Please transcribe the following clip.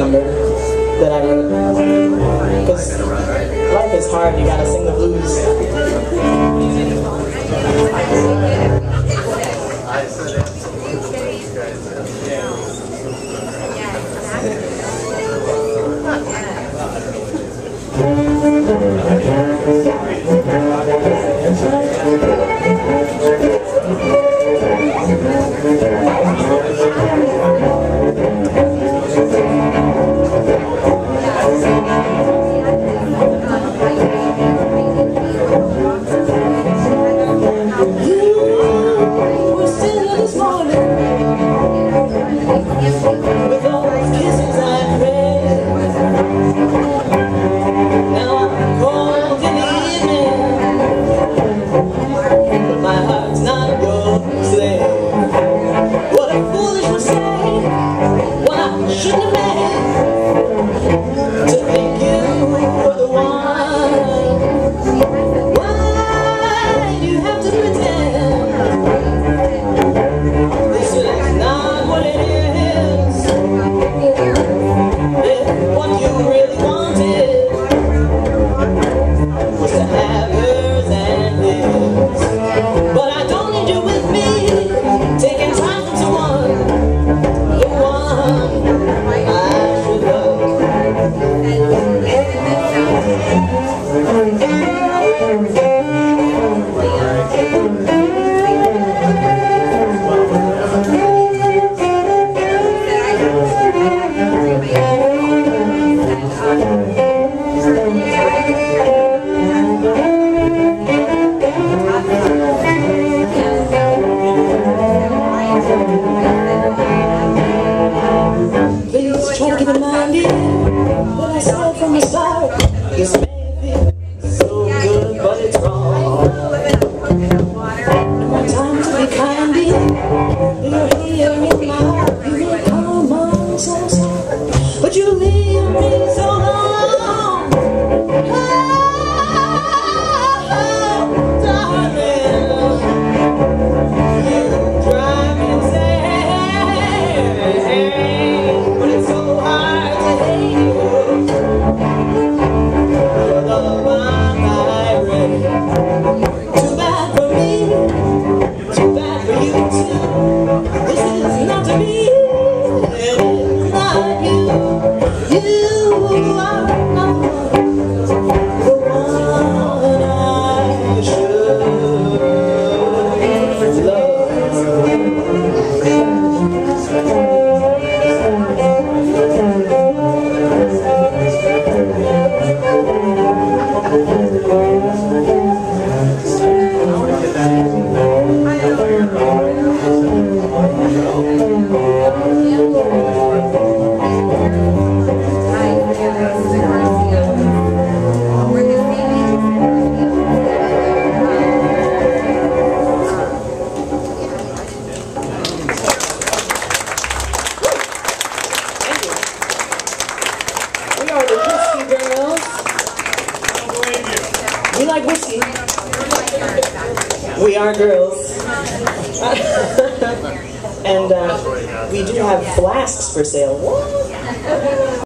number that I wrote. Because life is hard, you gotta sing the blues. 下去。Are girls. and uh, we do have flasks for sale. What?